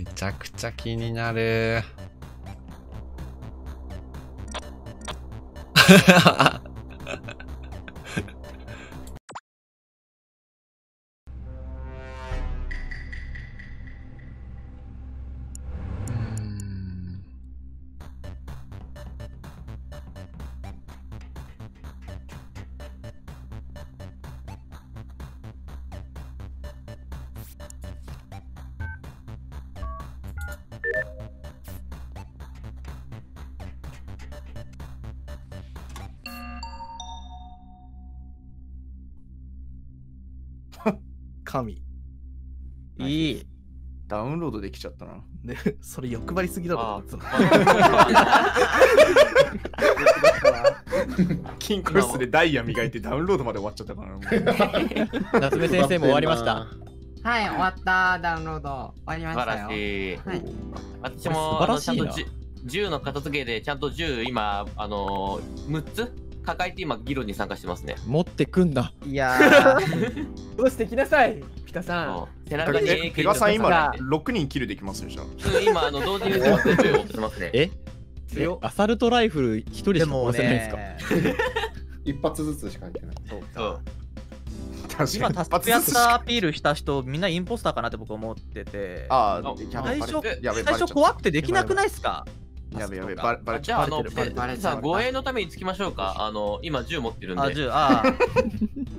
めちゃくちゃ気になる。神。いい。ダウンロードできちゃったな。ね、それ欲張りすぎだろ。金庫室でダイヤ磨いてダウンロードまで終わっちゃったからな。夏目先生も終わりました。はい、終わった。ダウンロード。終わりま素晴したよ。らしい。はい。私も素晴らしいなあのちゃんとじゅ銃の片付けでちゃんと銃今あのー、6つ抱えて今議論に参加してますね。持ってくんだ。いやー、どうしてきなさい、ピタさん。背中にえ、ペガさん今が6人キルできますよ、じゃあ。うん今あの同時に撃ってますね銃を撃ってますね。え？えアサルトライフル一人しかでも壊せないんですか？ね、一発ずつしか入ってない。そうかに。タスクやったアピールした人、みんなインポスターかなって僕思ってて、ああ最初最初怖くてできなくないっすか？た。やべやべ、バレバレちじゃああのゃった。バレてるバレてるさあ護衛のためにつきましょうか。あの今銃持ってるんで。あ、銃、あー じ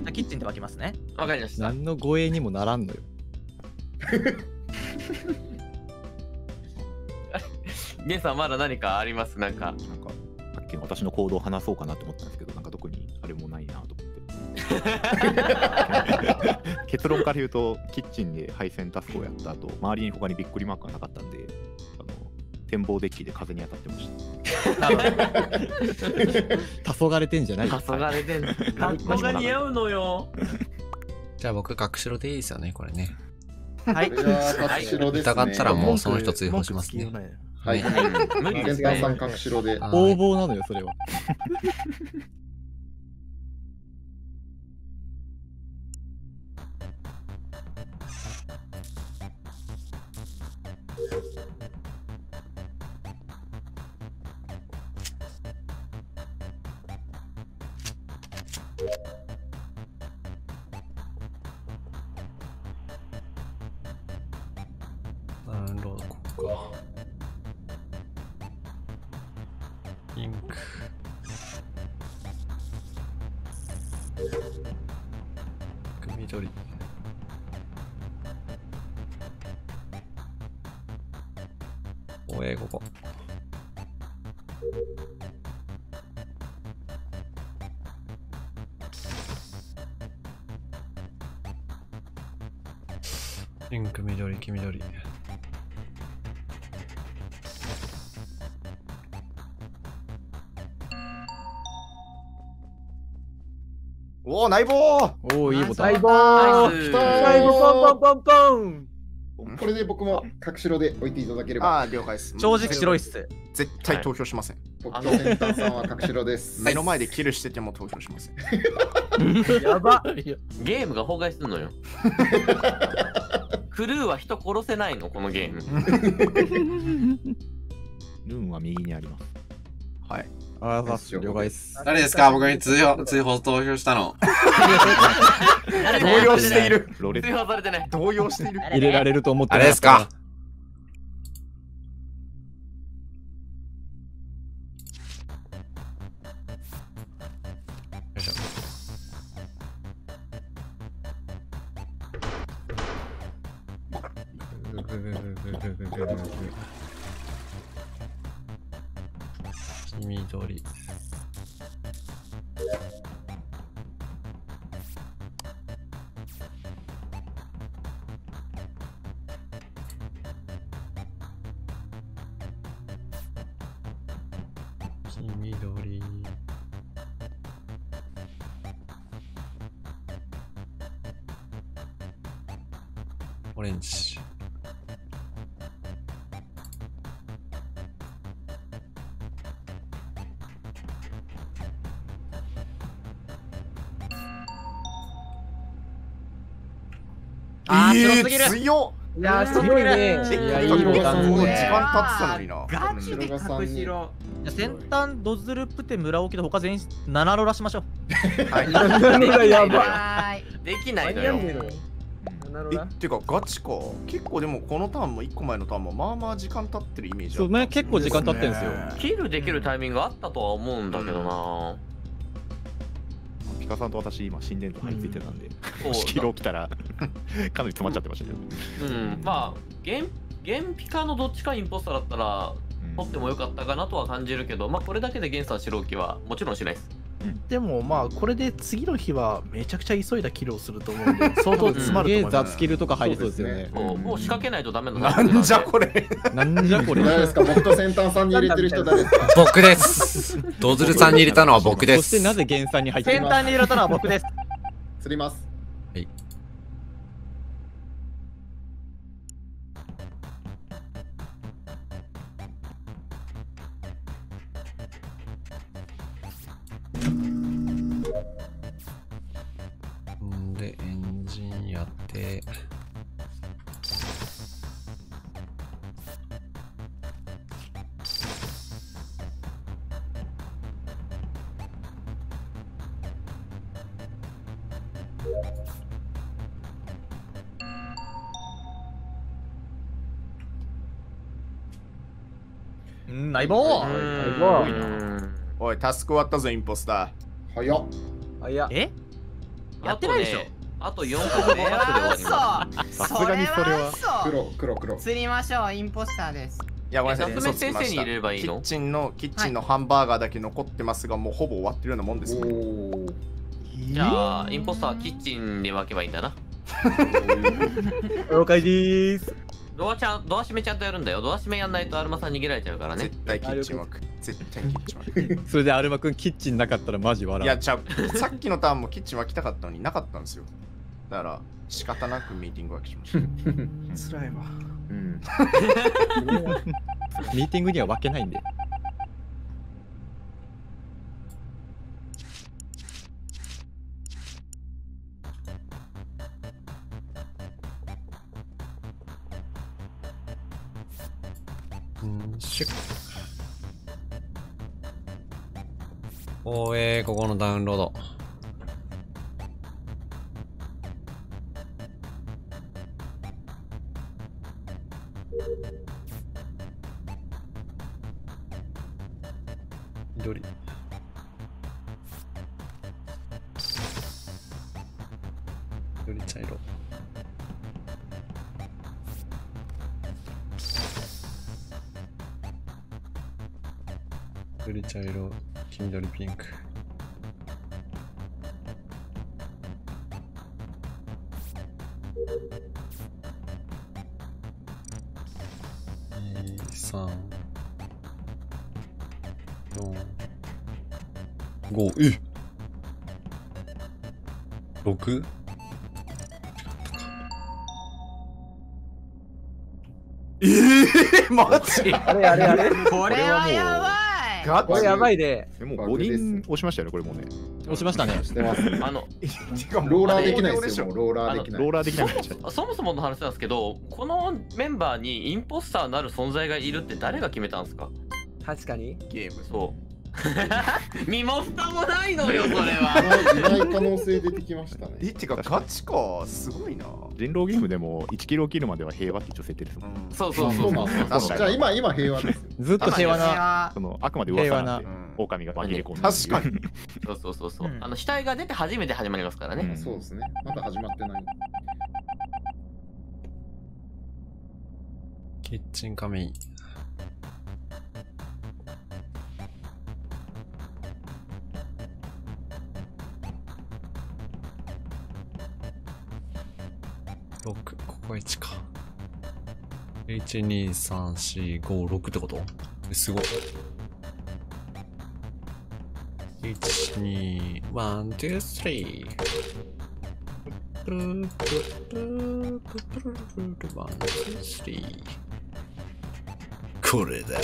ゃあキッチンで分けますね。わかりました。何の護衛にもならんのよ。ゲンさんまだ何かあります？なんか。なんか、さっきの私の行動を話そうかなと思ったんですけど、なんか特にあれもないなと思って。結論から言うと、キッチンで配線タスクをやった後、周りに他にびっくりマークがなかったんで、展望デッキで風に当たってました。黄昏てんじゃないよ黄昏でんの。格好が似合うのよ。じゃあ僕、学白でいいですよね、これね。はいこ。れは隠しろですね。疑ったらもうその人追放しますねはい。無理ですケンタさんね。隠しろで。はい横暴なのよ、それは。インク。緑。お英語こ。ピンク、緑、黄緑。おお、内房おお、いいボタン。最後ナイス最後ポンポンポンポンこれで僕も隠しろで置いていただければ。ああ、了解です。正直白いっす。絶対投票しません。僕とセンターさんは隠しろです。目の前でキルしてても投票しません。やばゲームが崩壊するのよ。クルーは人殺せないのこのゲーム。ルーンは右にあります。はい。ああ、さ了解です。誰ですか？僕に追放追放投票したの。動揺している。ロレ追放されてない。動揺している。入れられると思ってあれですか？緑。黄緑。オレンジ。強すぎる強っいやー、強いね。えいや、いいもうボタンもうね時間経ってたのにな。ガチで隠しろ。じゃあ先端ドズルプテ村沖で他全員7ロラしましょう。はい。やばい。はできないのよ。えってかガチか結構でもこのターンも1個前のターンもまあまあ時間経ってるイメージあそう、るね、結構時間経ってんですよ。キルできるタイミングあったとは思うんだけどな。ピカさんと私、今、心電図張り付いてたんで、そう 仕切り起きたら、かなり詰まっちゃってましたけど。うん、まあ、ゲン、ゲンピカのどっちかインポスターだったら、取ってもよかったかなとは感じるけど、まあ、これだけでゲンさん白木はもちろんしないです。でもまあこれで次の日はめちゃくちゃ急いだキルをすると思うんで 相当詰まると思います雑キルとか入りそうですよね。そうもう仕掛けないとダメななんじゃこれなんじゃこれ。誰ですか僕と先端さんに入れてる人誰ですか僕です。ドズルさんに入れたのは僕です。そしてなぜ原産に入ってる先端に入れたのは僕です。釣ります。んナイボーうん。おいタスク終わったぞインポスタ早っ。あ、いや。え？やってないでしょ。あとねあと4個でエアクで終わりまさすがにそれは。黒、黒、黒。釣りましょう、インポスターです。ーいやごめんなさい夏先生に入れればいいの？キッチンのキッチンのハンバーガーだけ残ってますがもうほぼ終わってるようなもんです。じゃあ、インポスターはキッチンで分けばいいんだな。了解でーす。ドアちゃん、ドア閉めちゃんとやるんだよ。ドア閉めやんないとアルマさん逃げられちゃうからね絶。対キッチン枠絶対キッチン枠 それでアルマくんキッチンなかったらマジい笑う。やちゃうさっきのターンもキッチン湧きたかったのになかったんですよだから仕方なくミーティング湧きしました 辛いわうん。ミーティングには分けないんで。うんしゅおーえー、ここのダウンロード。緑。緑茶色。緑茶色、黄緑ピンク。二、三、四、五、え六？えー、マジ？あれあれあれ？これはやばいガこれやばいいで。えもう5人押しましたよね、これもうね。押しましたね。あの、ローラーできないですよ、ローラーできない。ローラーできなくなっちゃった。そもそもの話なんですけど、このメンバーにインポスターなる存在がいるって誰が決めたんですか？確かにゲームそう。身も蓋もないのよ、それは。いない可能性出てきましたね。えってかガチかすごいな人狼ゲームでも1キロ切るまでは平和って一応設定ですもん。うんそうそうそうそう。確かに。じゃあ今、今平和ですよ。ずっと平和な。なそのあくまで噂なんでう、ん狼が紛れ込んで。確かに。そうそうそうそう。うんあの死体が出て初めて始まりますからね。うんそうですね。まだ始まってない。キッチン仮面。六1、2、3、4、5、6ってこと？すごい。1、2、1、2、3。プルプルプルプルプルプルプルワン、ツー、スリー。これだ。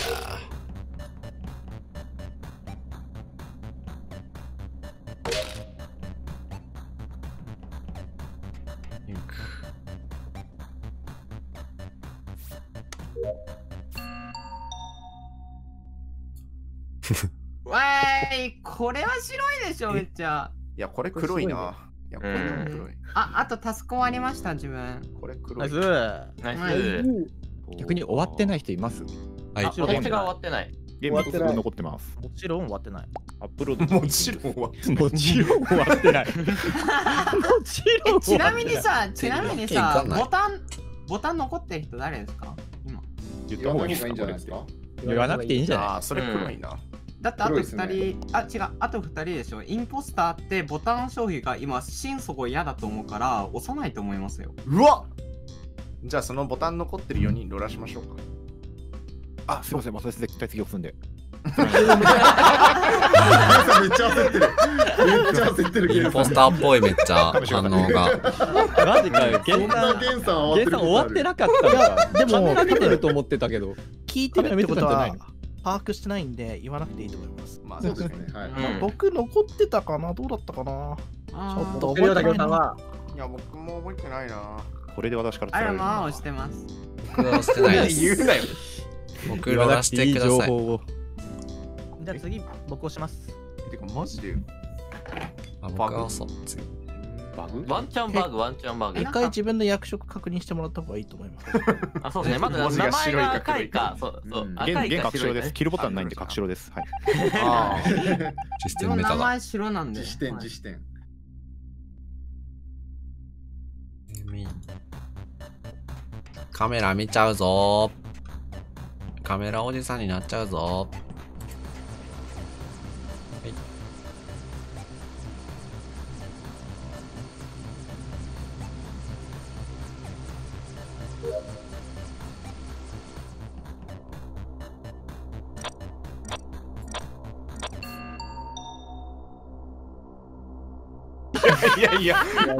しょ、めっちゃ。いや、これ黒いな。いや、これは黒い。あ、あとタスク終わりました、自分。これ黒い。ナイス逆に終わってない人います？はいあ、こっちが終わってない。ゲーム一つ分残ってます。もちろん終わってない。アップロード もちろん終わってない。もちろん終わってない。もちろんえちなみにさ、ちなみにさ、ボタン、ボタン残ってる人誰ですか？今。言った方がいいんじゃないですか？言わなくていいんじゃない？ああ、それ黒いな。だってあと黒いっすね2人、あ、違う、あと2人でしょ。インポスターってボタン消費が今、心底嫌だと思うから、押さないと思いますよ。うわじゃあそのボタン残ってる4人ローラしましょうか。あ、すいません、もうそれ絶対次押すんで。めっちゃ焦ってる。めっちゃ焦ってる。インポスターっぽいめっちゃ反応が。マジかよ。ゲンさん、ゲンさんゲンさん終わってなかった。でもカメラ見てると思ってたけど。聞いてるってことは把握してないんで言わなくていいと思います。まあ、そうですね。はい。うん僕残ってたかなどうだったかなあちょっーと覚えてないな。いや、僕も覚えてないな。これで私からあれ、伝えるまあ、押してます。僕はしてないです。言うなよ。僕ローラしてください。報を。じゃあ次、僕押します。てか、マジで。あ僕はそう。次バグ？ワンチャンバグ、ワンチャンバグ一。回自分の役職確認してもらった方がいいと思います。あ、そうですね。まず名前が赤いか。黒そうそうう。ん赤い白です。。キルボタンないんで確証です。はい。ああ。システ自ムメタだ。名前白なんで。自視点、はい自視点。カメラ見ちゃうぞカメラおじさんになっちゃうぞいやいや、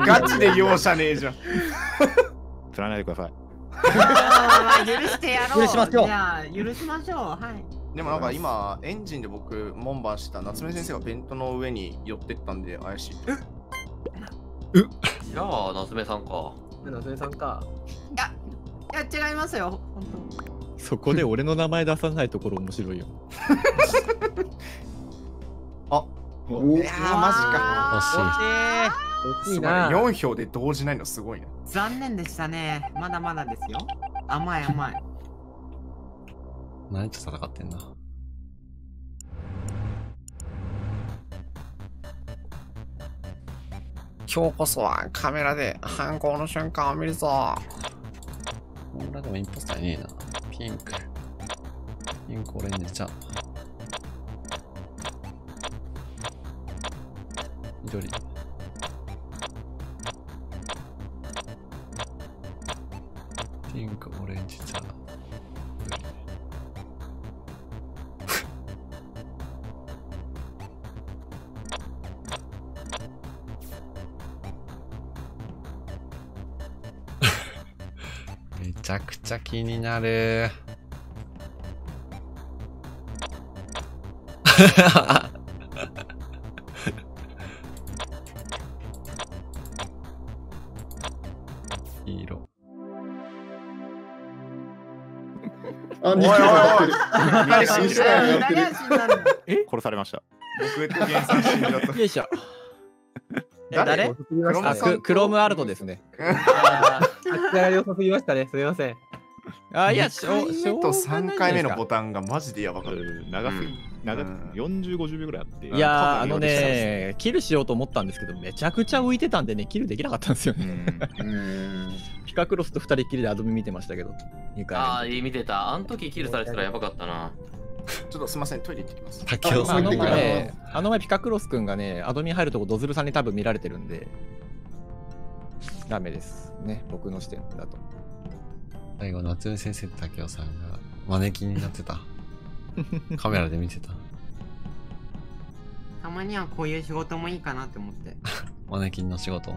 ガチで容赦ねえじゃん。釣らないでください。許してやろう。許しましょうじゃあ、許しましょう。はい。でもなんか今、エンジンで僕、門番した夏目先生がベントの上に寄ってったんで怪しい。じゃあ、夏目さんか。夏目さんか。いや、いや違いますよ。本そこで俺の名前出さないところ面白いよ。おいやー、マジか。惜しい惜しい。すごいね4票で動じないのすごいな。残念でしたね。まだまだですよ。甘い甘い。何と戦ってんだ今日こそはカメラで犯行の瞬間を見るぞ俺でもインポスターいねえなピンクピンクオレンジじ緑ピンクオレンジじゃ緑めちゃくちゃ気になる。おいおい二回やってる。誰死んじゃう何が死んだんだ殺されました。僕とゲンさん死んじゃった。よいしょ。え誰？あ、クククロームアルトですね。あ立ち上がり遅すぎましたね。すみません。あ、いや、2回目と3回目のボタンがマジでやばかった。長すぎ、長うん40、50秒ぐらいあって。いやー、あのね、キルしようと思ったんですけど、めちゃくちゃ浮いてたんでね、キルできなかったんですようね。ん。うん。ピカクロスと二人っきりでアドミ見てましたけど、2ああ、回見てた。あの時キルされてたらやばかったな。ちょっとすみません、トイレ行ってきます。竹雄さんが入ってくる前、あの前ピカクロスくんがね、アドミ入るとこドズルさんに多分見られてるんで、ダメです。ね、僕の視点だと。最後、夏目先生と竹雄さんがマネキンになってた。カメラで見てた。たまにはこういう仕事もいいかなって思って。マネキンの仕事。